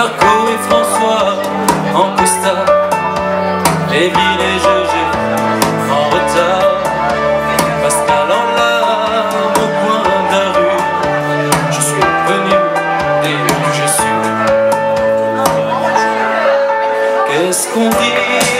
Marco et François en costard, Émile et Gégé en retard. Pascal en larmes au coin de rue. Je suis venu dès que j'ai su. Qu'est-ce qu'on dit?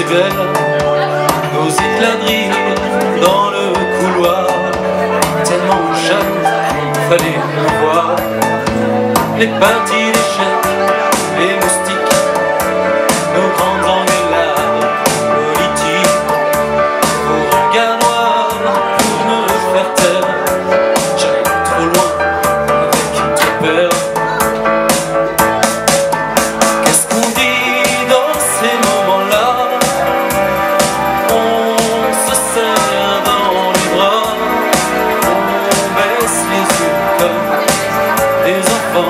Belle Nos éclats de dans le couloir Tellement jaloux, fallait le voir. Les parties Il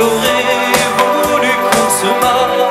aurait voulu qu'on se marre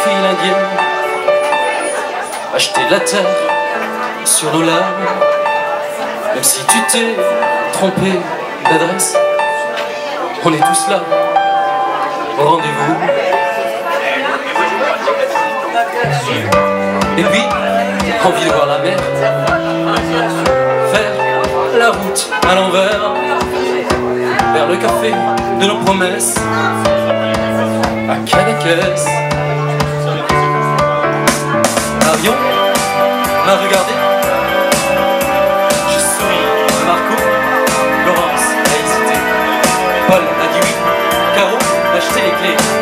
en file indienne Acheter de la terre sur nos larmes Même si tu t'es trompé d'adresse On est tous là au rendez-vous. Et puis, envie de voir la mer. Faire la route à l'envers. Vers le café de nos promesses. À m'a regardé. Je souris, Marco, Laurence a hésité. Paul a dit oui, Caro a jeté les clés.